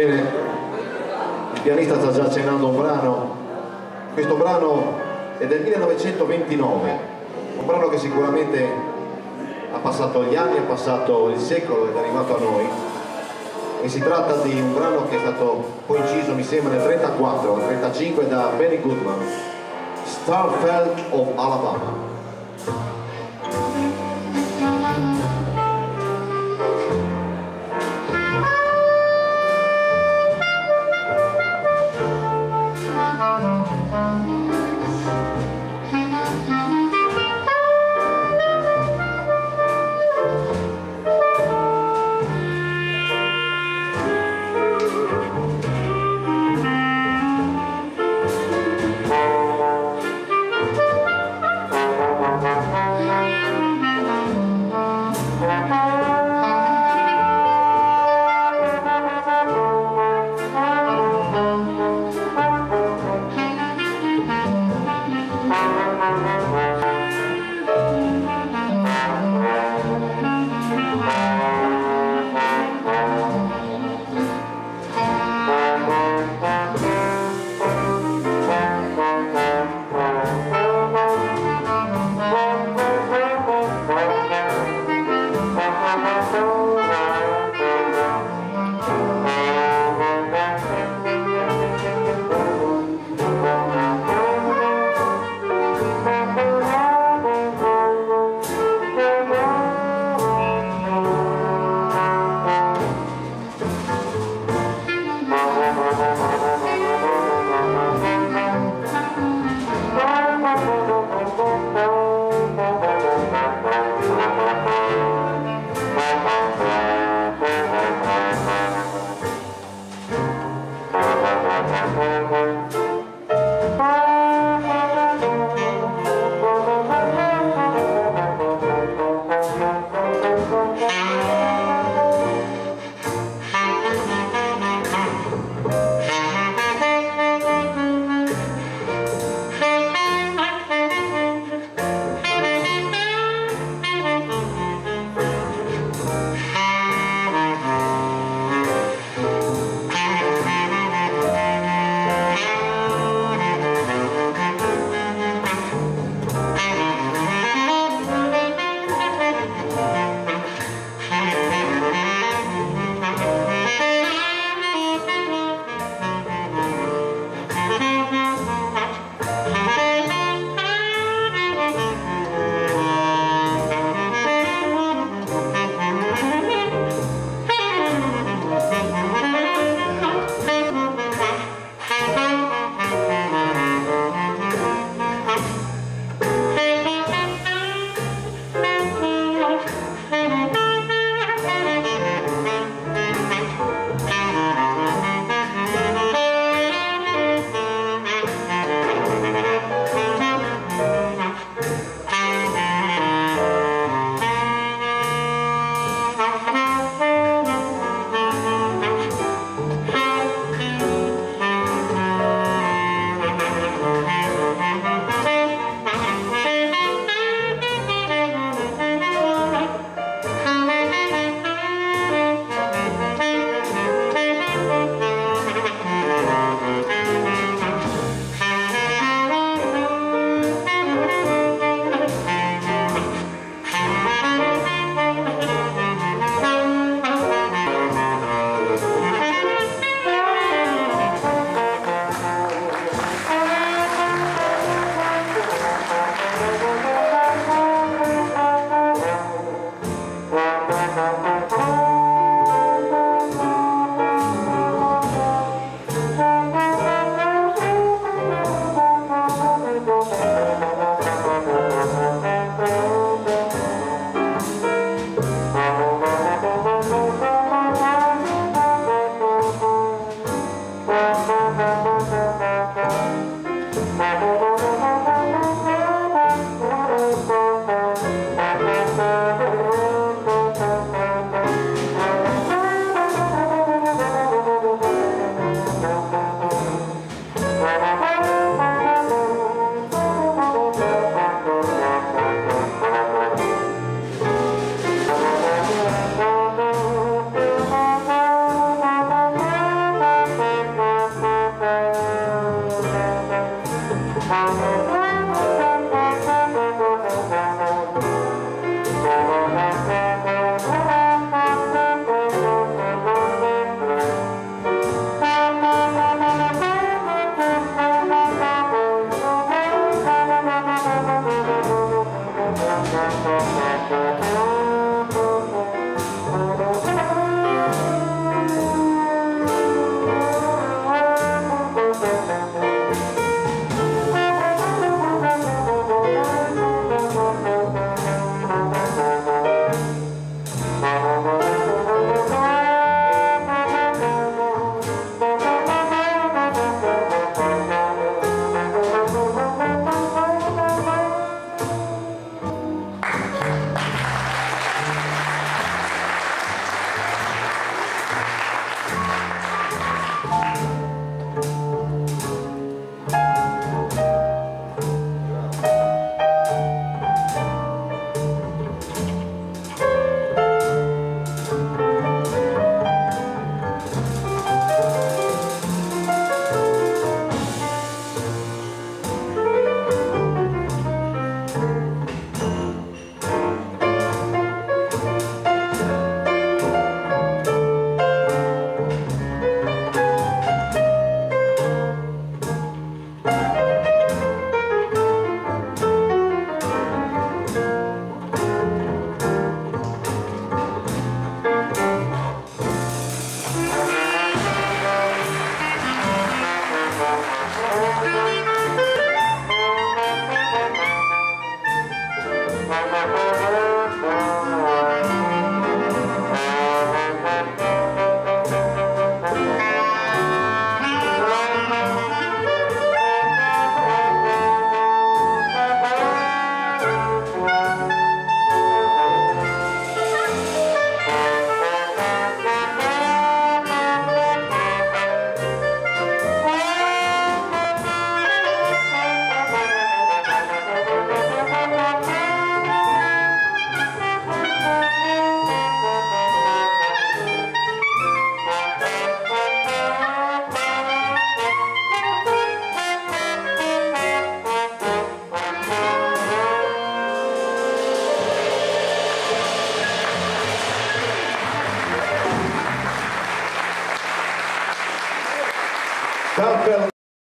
Bene, il pianista sta già accennando un brano, questo brano è del 1929, un brano che sicuramente ha passato gli anni, ha passato il secolo ed è arrivato a noi. E si tratta di un brano che è stato poi inciso mi sembra nel 34, 35 da Benny Goodman, Starfelt of Alabama.